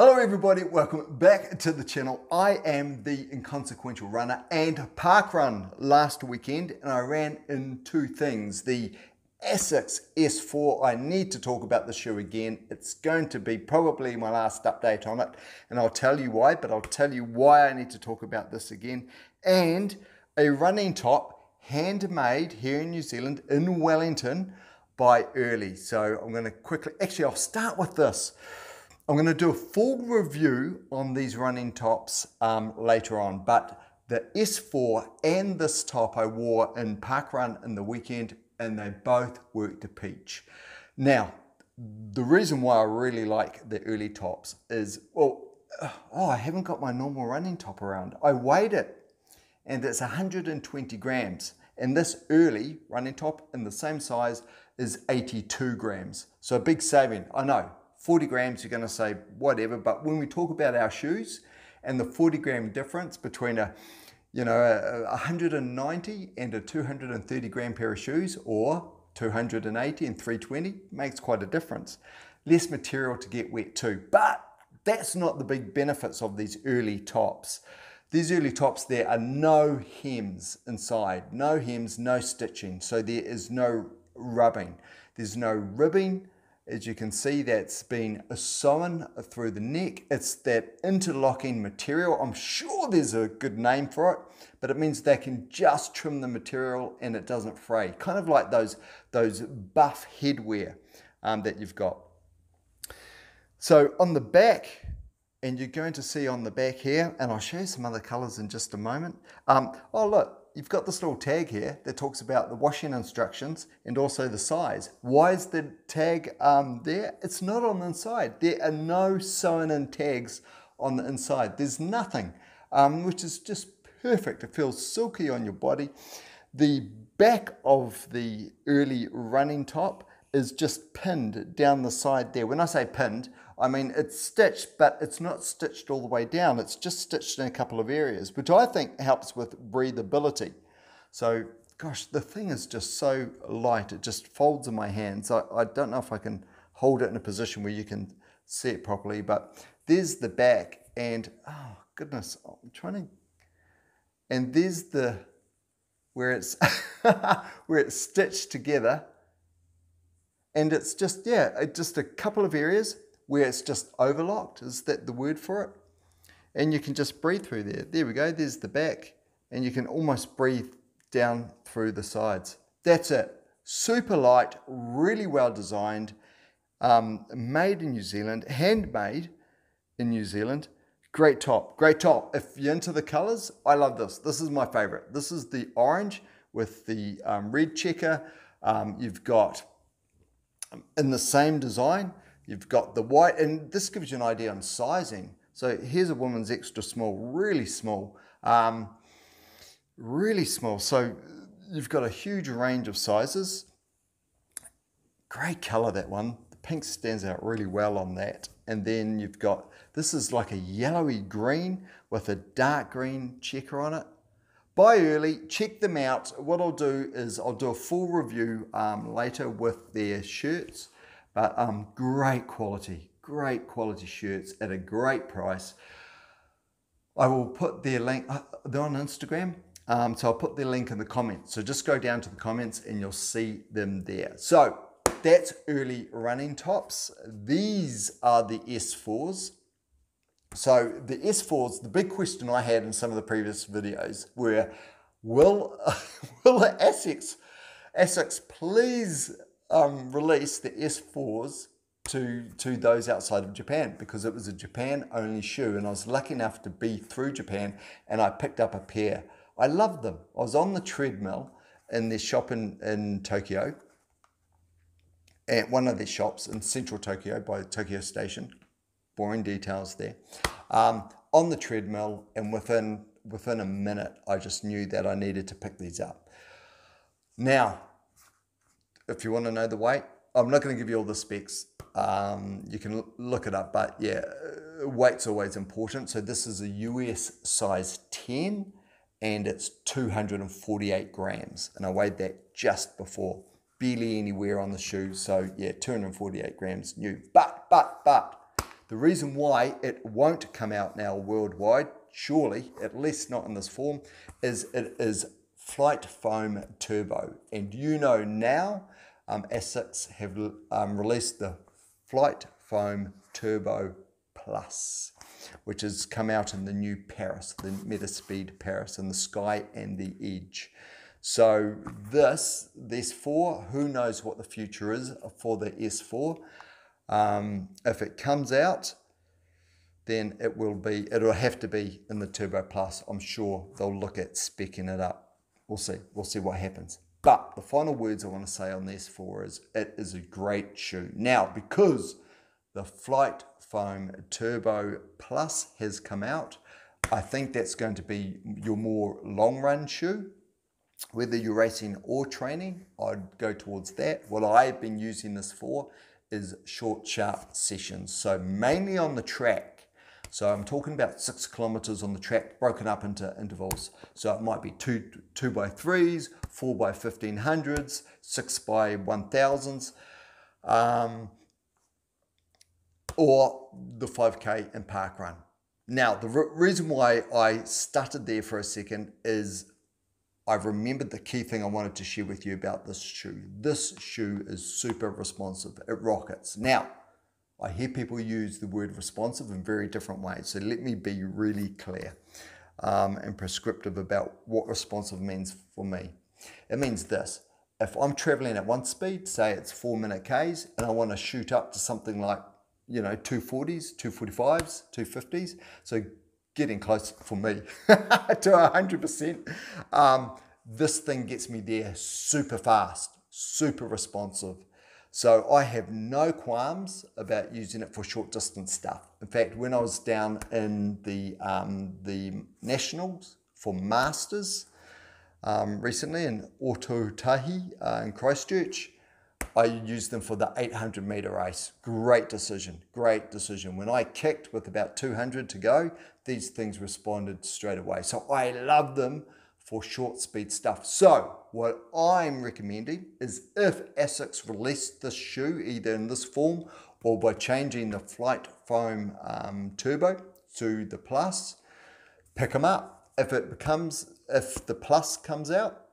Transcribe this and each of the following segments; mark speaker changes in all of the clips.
Speaker 1: Hello everybody, welcome back to the channel. I am the Inconsequential Runner and parkrun last weekend and I ran in two things. The Asics S4, I need to talk about the shoe again. It's going to be probably my last update on it and I'll tell you why, but I'll tell you why I need to talk about this again. And a running top, handmade here in New Zealand in Wellington by Early. So I'm gonna quickly, actually I'll start with this. I'm going to do a full review on these running tops um, later on, but the S4 and this top I wore in parkrun in the weekend and they both worked a peach. Now, the reason why I really like the early tops is, well, oh, I haven't got my normal running top around. I weighed it and it's 120 grams. And this early running top in the same size is 82 grams. So a big saving. I know 40 grams, you're going to say whatever. But when we talk about our shoes and the 40 gram difference between a you know, a 190 and a 230 gram pair of shoes or 280 and 320 makes quite a difference. Less material to get wet too. But that's not the big benefits of these early tops. These early tops, there are no hems inside, no hems, no stitching. So there is no rubbing. There's no ribbing, as you can see, that's been sewn through the neck. It's that interlocking material. I'm sure there's a good name for it, but it means they can just trim the material and it doesn't fray. Kind of like those, those buff headwear um, that you've got. So on the back, and you're going to see on the back here, and I'll show you some other colors in just a moment. Um, oh, look, you've got this little tag here that talks about the washing instructions and also the size. Why is the tag um, there? It's not on the inside. There are no sewn in tags on the inside. There's nothing, um, which is just perfect. It feels silky on your body. The back of the early running top is just pinned down the side there. When I say pinned, I mean, it's stitched, but it's not stitched all the way down. It's just stitched in a couple of areas, which I think helps with breathability. So, gosh, the thing is just so light. It just folds in my hands. I, I don't know if I can hold it in a position where you can see it properly, but there's the back and, oh, goodness, I'm trying to, and there's the, where it's, where it's stitched together. And it's just, yeah, just a couple of areas where it's just overlocked. Is that the word for it? And you can just breathe through there. There we go. There's the back. And you can almost breathe down through the sides. That's it. Super light, really well designed, um, made in New Zealand, handmade in New Zealand. Great top, great top. If you're into the colors, I love this. This is my favorite. This is the orange with the um, red checker. Um, you've got in the same design, You've got the white, and this gives you an idea on sizing. So here's a woman's extra small, really small, um, really small. So you've got a huge range of sizes. Great color, that one. The pink stands out really well on that. And then you've got, this is like a yellowy green with a dark green checker on it. Buy early, check them out. What I'll do is I'll do a full review um, later with their shirts. But um, great quality, great quality shirts at a great price. I will put their link, uh, they're on Instagram, um, so I'll put their link in the comments. So just go down to the comments and you'll see them there. So that's early running tops. These are the S4s. So the S4s, the big question I had in some of the previous videos were, will, will Asics, Asics please um, release the S4s to, to those outside of Japan because it was a Japan only shoe and I was lucky enough to be through Japan and I picked up a pair. I loved them. I was on the treadmill in their shop in, in Tokyo at one of their shops in central Tokyo by Tokyo Station. Boring details there. Um, on the treadmill and within within a minute I just knew that I needed to pick these up. Now, if you want to know the weight, I'm not going to give you all the specs. Um, you can look it up, but yeah, uh, weight's always important. So this is a US size 10 and it's 248 grams. And I weighed that just before, barely anywhere on the shoe. So yeah, 248 grams new. But, but, but, The reason why it won't come out now worldwide, surely, at least not in this form, is it is FlyteFoam Turbo. And you know now, um, Asics have um, released the Flight Foam Turbo Plus, which has come out in the new Paris, the Metaspeed Paris, in the Sky and the Edge. So this, this 4, who knows what the future is for the S4. Um, if it comes out, then it will be, it'll have to be in the Turbo Plus. I'm sure they'll look at specking it up. We'll see. We'll see what happens. But the final words I want to say on this S4 is it is a great shoe. Now, because the Flight Foam Turbo Plus has come out, I think that's going to be your more long run shoe. Whether you're racing or training, I'd go towards that. What I've been using this for is short, sharp sessions. So mainly on the track. So I'm talking about six kilometers on the track, broken up into intervals. So it might be two, two by threes, four by 1500s, six by 1000s, um, or the 5K and parkrun. Now, the re reason why I started there for a second is I've remembered the key thing I wanted to share with you about this shoe. This shoe is super responsive. It rockets. Now, I hear people use the word responsive in very different ways. So let me be really clear um, and prescriptive about what responsive means for me. It means this. If I'm traveling at one speed, say it's four minute Ks, and I want to shoot up to something like, you know, 240s, 245s, 250s. So getting close for me to 100%. Um, this thing gets me there super fast, super responsive. So I have no qualms about using it for short distance stuff. In fact, when I was down in the, um, the Nationals for Masters um, recently in Ōtautahi uh, in Christchurch, I used them for the 800 meter race. Great decision, great decision. When I kicked with about 200 to go, these things responded straight away. So I love them for short speed stuff. So what I'm recommending is if Asics release this shoe either in this form or by changing the Flight Foam um, Turbo to the Plus, pick them up. If it becomes, if the Plus comes out,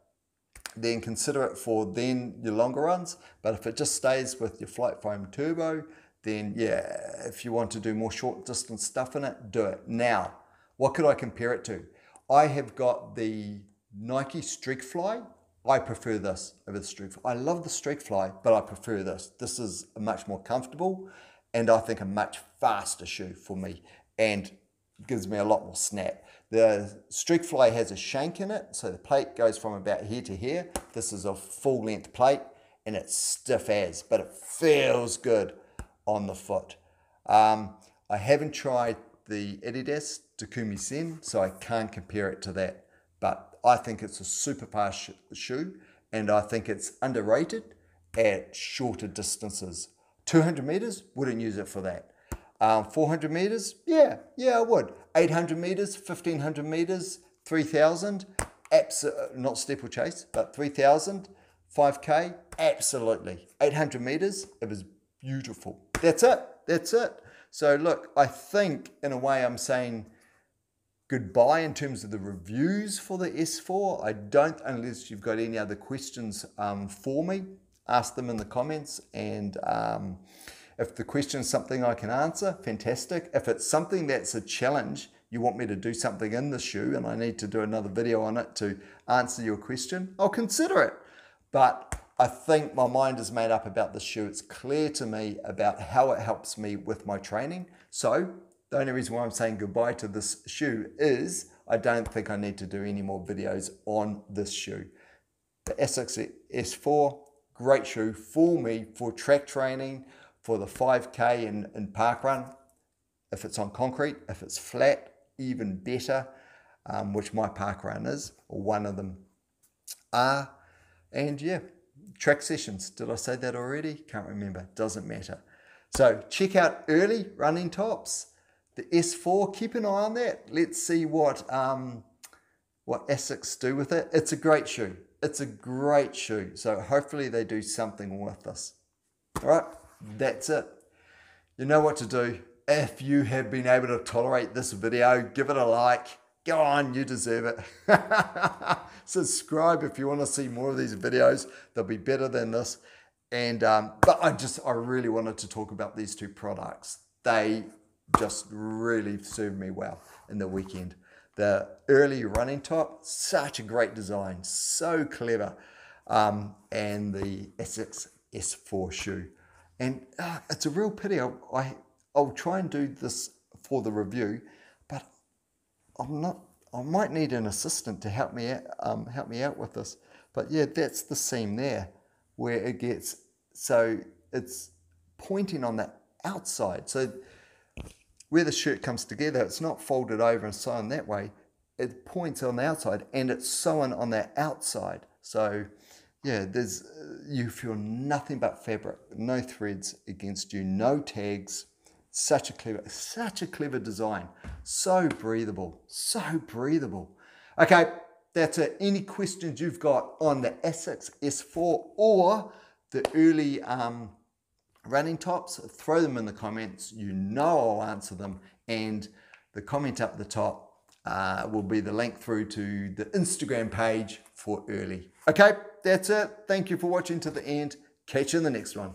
Speaker 1: then consider it for then your longer runs. But if it just stays with your FlyteFoam Turbo, then yeah, if you want to do more short distance stuff in it, do it. Now, what could I compare it to? I have got the Nike Streakfly. I prefer this over the Streakfly. I love the Streakfly, but I prefer this. This is a much more comfortable and I think a much faster shoe for me and gives me a lot more snap. The Streakfly has a shank in it, so the plate goes from about here to here. This is a full length plate and it's stiff as, but it feels good on the foot. Um, I haven't tried the Adidas Takumi Sen, so I can't compare it to that. But I think it's a super fast shoe and I think it's underrated at shorter distances. 200 meters, wouldn't use it for that. Um, 400 meters, yeah, yeah, I would. 800 meters, 1500 meters, 3000, abs- not steeplechase, but 3000, 5k, absolutely. 800 meters, it was beautiful. That's it, that's it. So, look, I think in a way I'm saying goodbye in terms of the reviews for the S4. I don't, unless you've got any other questions um, for me, ask them in the comments and. Um, if the question is something I can answer, fantastic. If it's something that's a challenge, you want me to do something in the shoe and I need to do another video on it to answer your question, I'll consider it. But I think my mind is made up about the shoe. It's clear to me about how it helps me with my training. So the only reason why I'm saying goodbye to this shoe is I don't think I need to do any more videos on this shoe. The Asics S4, great shoe for me for track training, for the 5K and, and parkrun. If it's on concrete, if it's flat, even better, um, which my parkrun is, or one of them are. And yeah, track sessions. Did I say that already? Can't remember. Doesn't matter. So check out early running tops. The S4, keep an eye on that. Let's see what um, what Asics do with it. It's a great shoe. It's a great shoe. So hopefully they do something with this. All right. That's it. You know what to do. if you have been able to tolerate this video, give it a like. Go on, you deserve it. Subscribe if you want to see more of these videos. They'll be better than this. And um, but I just I really wanted to talk about these two products. They just really served me well in the weekend. The early running top, such a great design, so clever. Um, and the Asics S4 shoe. And uh, it's a real pity. I, I, I'll try and do this for the review, but I'm not, I might need an assistant to help me, out, um, help me out with this. But yeah, that's the seam there where it gets, so it's pointing on the outside. So where the shirt comes together, it's not folded over and sewn that way. It points on the outside and it's sewn on the outside. So yeah, there's you feel nothing but fabric, no threads against you, no tags. Such a clever, such a clever design. So breathable, so breathable. Okay, that's it. Any questions you've got on the Asics S4 or the early um, running tops, throw them in the comments. You know I'll answer them. And the comment up the top uh, will be the link through to the Instagram page for early. Okay, that's it. Thank you for watching to the end. Catch you in the next one.